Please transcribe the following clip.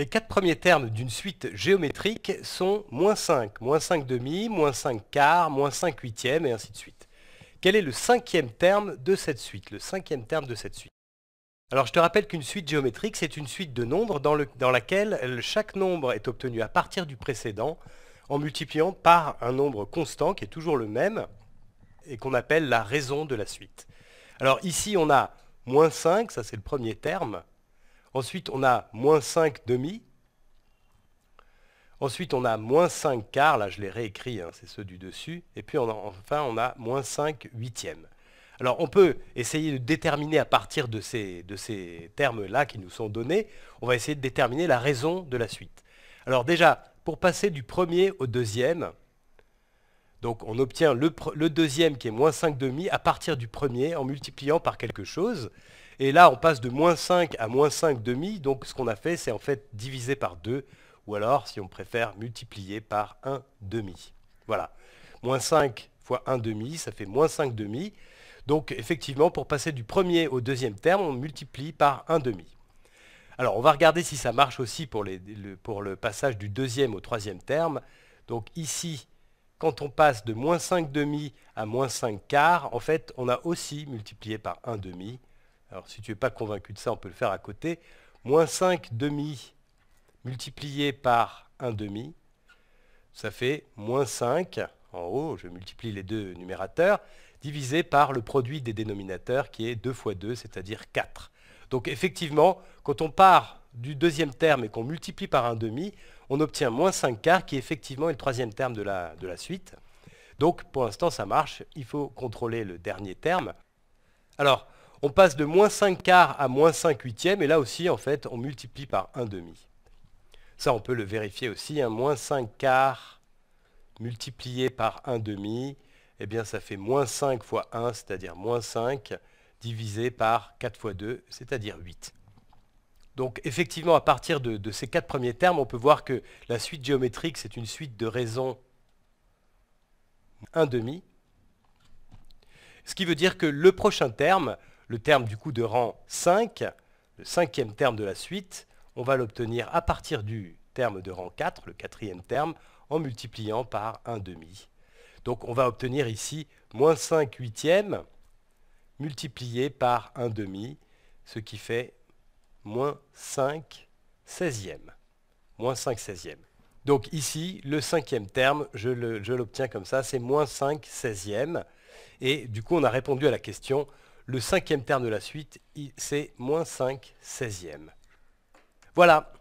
Les quatre premiers termes d'une suite géométrique sont moins 5, moins 5 demi, moins 5 quart, moins 5 huitièmes, et ainsi de suite. Quel est le cinquième terme de cette suite? Le cinquième terme de cette suite. Alors je te rappelle qu'une suite géométrique, c'est une suite de nombres dans, dans laquelle chaque nombre est obtenu à partir du précédent en multipliant par un nombre constant qui est toujours le même et qu'on appelle la raison de la suite. Alors ici on a moins 5, ça c'est le premier terme, Ensuite, on a moins 5 demi. Ensuite, on a moins 5 quarts. Là, je l'ai réécrit, hein, c'est ceux du dessus. Et puis, enfin, on a moins 5 huitièmes. Alors, on peut essayer de déterminer à partir de ces, de ces termes-là qui nous sont donnés, on va essayer de déterminer la raison de la suite. Alors déjà, pour passer du premier au deuxième, donc on obtient le, deuxième qui est moins 5 demi à partir du premier en multipliant par quelque chose. Et là, on passe de moins 5 à moins 5 demi. Donc ce qu'on a fait, c'est en fait diviser par 2. Ou alors, si on préfère, multiplier par 1 demi. Voilà. Moins 5 fois 1 demi, ça fait moins 5 demi. Donc effectivement, pour passer du premier au deuxième terme, on multiplie par 1 demi. Alors on va regarder si ça marche aussi pour le passage du deuxième au troisième terme. Donc ici, quand on passe de moins 5 demi à moins 5 quarts, en fait, on a aussi multiplié par 1 demi. Alors si tu n'es pas convaincu de ça, on peut le faire à côté. Moins 5 demi multiplié par 1 demi, ça fait moins 5, en haut, je multiplie les deux numérateurs, divisé par le produit des dénominateurs qui est 2 fois 2, c'est-à-dire 4. Donc effectivement, quand on part du deuxième terme et qu'on multiplie par 1 demi, on obtient moins 5 quarts qui effectivement est le troisième terme de la, suite. Donc pour l'instant ça marche, il faut contrôler le dernier terme. Alors, on passe de moins 5 quarts à moins 5 huitièmes, et là aussi, en fait, on multiplie par 1 demi. Ça, on peut le vérifier aussi. Hein. Moins 5 quarts multiplié par 1 demi, eh bien, ça fait moins 5 fois 1, c'est-à-dire moins 5, divisé par 4 fois 2, c'est-à-dire 8. Donc, effectivement, à partir de, ces quatre premiers termes, on peut voir que la suite géométrique, c'est une suite de raisons 1 demi. Ce qui veut dire que le prochain terme, le terme du coup de rang 5, le cinquième terme de la suite, on va l'obtenir à partir du terme de rang 4, le quatrième terme, en multipliant par 1 demi. Donc on va obtenir ici moins 5 huitièmes multiplié par 1 demi, ce qui fait moins 5 seizièmes. Moins 5 seizièmes. Donc ici, le cinquième terme, je l'obtiens comme ça, c'est moins 5 seizièmes. Et du coup, on a répondu à la question le cinquième terme de la suite, c'est moins 5 seizièmes. Voilà,